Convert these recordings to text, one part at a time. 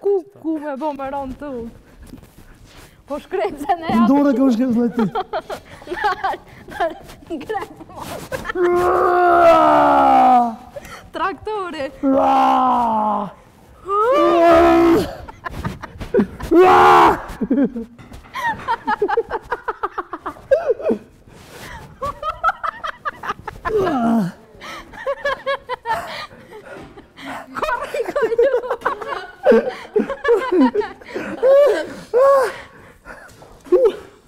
ku, ku me bo më rënë të u. Po shkrejtë se ne... Në dore ka më ti. Nërë, nërë, Traktori. Ah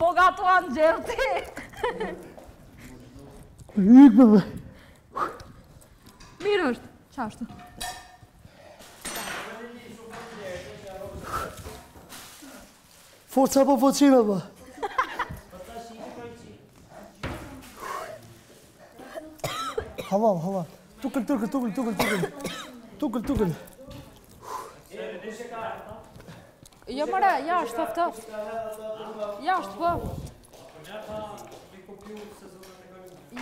Po gato anë gjerëti dhe Mirë është, qa Forca po foqime dhe po. Hava, hava, tukën, tukën, tukën, tukën, tukën, tukën, tukën, Jo mëre, ja është të fëtë. Ja është po.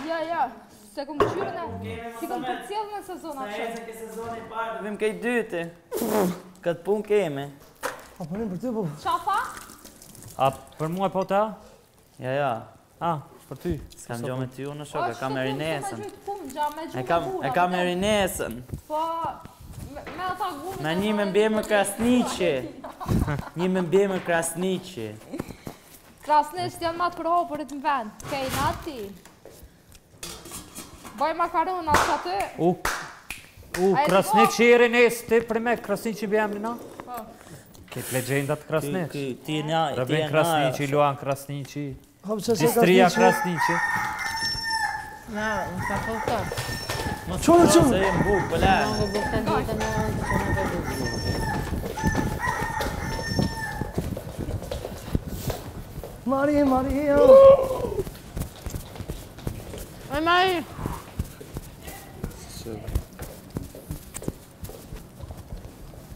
Ja, ja, se këmë qyrën e... Si këmë për cilën e sezonat që. Se e ke sezon e parë. Vim kej dyte. Këtë pun kemi. A përnim po, për ty, po. Qa pa? A për mua po ta? Ja, ja. A, për ty. S'kam gjo me ty unë shok, e kam erinesën. E kam po erinesën. Po, me ata gumi... Me një me mbje më kasni Një më mbje me krasniqi Krasniqi janë ma t'kër hopërit në vend Kej, nati. ati Baj që aty U U, krasniqi i rinës Ti për me krasniqi i bëjmë në na Këtë të legjenda të krasniqi Ti në ajë Rëbën krasniqi, Luan krasniqi Distria krasniqi Na, në ka këllëtër Qërë qërë? Në në në në në në në në në në në në në në në Maria, Maria. Ay Mari.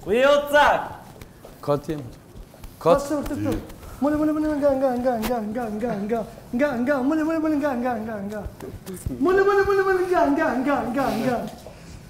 Wilson. Kat yemin. Kat. Kat tık tık. Mule mule mule gang gang gang gang gang gang gang gang gang mule mule mule gang gang gang gang. Mule mule mule mule gang gang gang gang gang.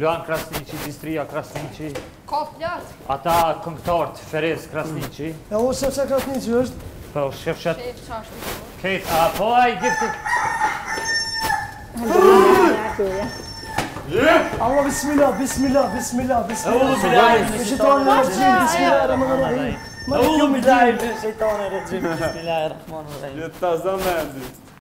Luan Krasnici, Distria Krasnici. Kof plat. Ata këngëtarët Ferez Krasnici. E o Krasnici është? Po, shef që Shef Kejt, a po gjithë Allah, bismillah, bismillah, bismillah, bismillah. E ullu bilaj, shëtoni e rëgjim, bismillah, rëmën rëhim. E ullu bilaj, shëtoni e rëgjim, bismillah, rëmën rëhim. Jëtë të zëmë